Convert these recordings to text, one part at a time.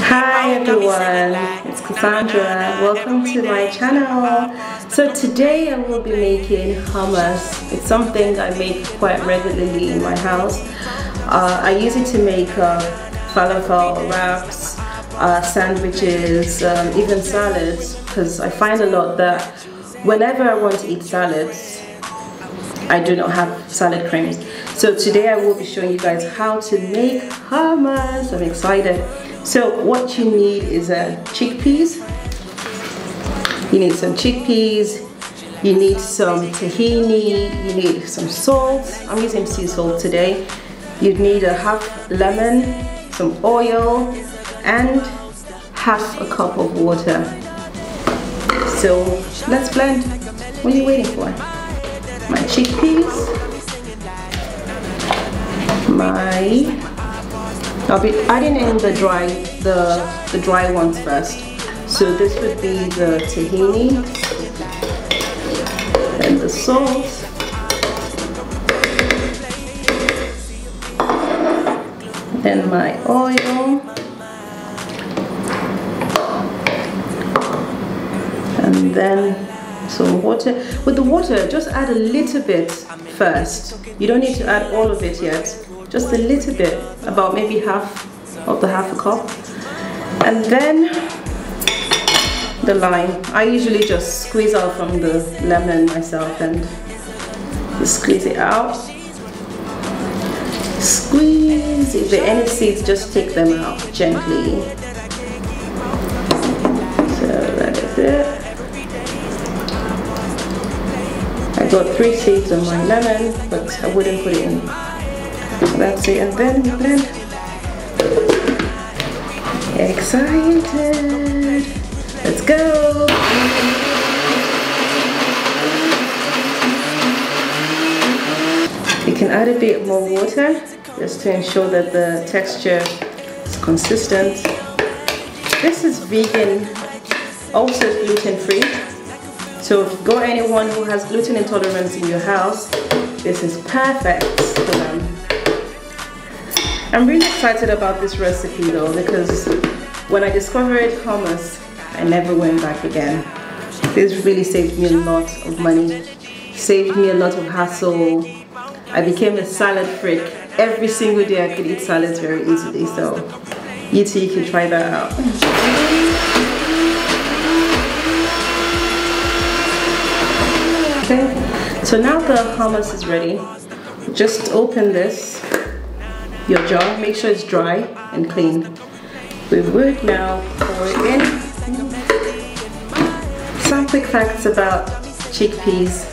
Hi out, got me singing everyone, it's Kasandra. Welcome to my channel. So today I will be making hummus. It's something I make quite regularly in my house. Uh, I use it to make uh, falafel wraps, uh, sandwiches, um, even salads because I find a lot that whenever I want to eat salads, I do not have salad creams. So today I will be showing you guys how to make hummus. I'm excited. So what you need is a chickpeas. You need some chickpeas. You need some tahini. You need some salt. I'm using sea salt today. You'd need a half lemon, some oil, and half a cup of water. So let's blend. What are you waiting for? My chickpeas, my I'll be adding in the dry the the dry ones first. So this would be the tahini and the salt. Then my oil. And then some water. With the water, just add a little bit first. You don't need to add all of it yet. Just a little bit, about maybe half of the half a cup. And then the lime. I usually just squeeze out from the lemon myself and squeeze it out. Squeeze. If there are any seeds, just take them out gently. Three seeds on my lemon, but I wouldn't put it in. That's it, and then blend. Excited! Let's go! You can add a bit more water just to ensure that the texture is consistent. This is vegan, also gluten free. So if you've got anyone who has gluten intolerance in your house, this is perfect for them. I'm really excited about this recipe though because when I discovered hummus, I never went back again. This really saved me a lot of money, saved me a lot of hassle. I became a salad freak. Every single day I could eat salads very easily, so you too, you can try that out. Okay, so now the hummus is ready. Just open this, your jar, make sure it's dry and clean. We would now pour it in. Some quick facts about chickpeas.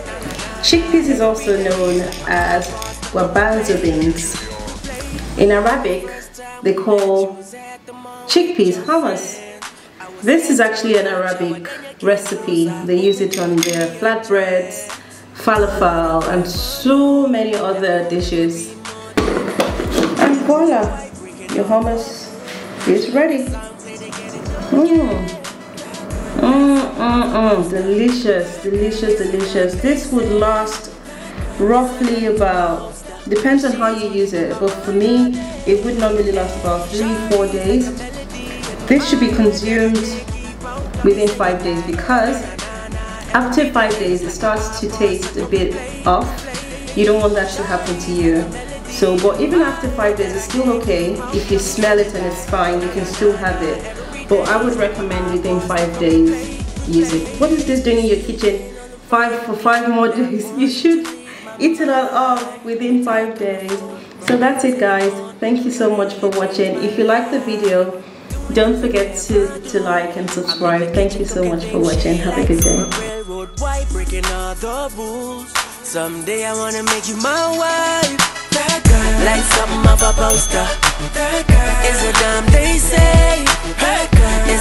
Chickpeas is also known as garbanzo beans. In Arabic, they call chickpeas hummus. This is actually an Arabic recipe. They use it on their flatbreads, falafel, and so many other dishes. And voila, your hummus is ready. Mmm. Mmm, mmm, mmm. Delicious, delicious, delicious. This would last roughly about, depends on how you use it, but for me, it would normally last about three, four days. This should be consumed within five days because after five days it starts to taste a bit off. You don't want that to happen to you. So, but even after five days, it's still okay. If you smell it and it's fine, you can still have it. But I would recommend within five days use it. What is this doing in your kitchen? Five for five more days. You should eat it all off within five days. So that's it guys. Thank you so much for watching. If you like the video, don't forget to, to like and subscribe. Thank you so much for watching. Have a good day. Someday I wanna make you my wife. That girl, like something a poster. That girl is a they say. That girl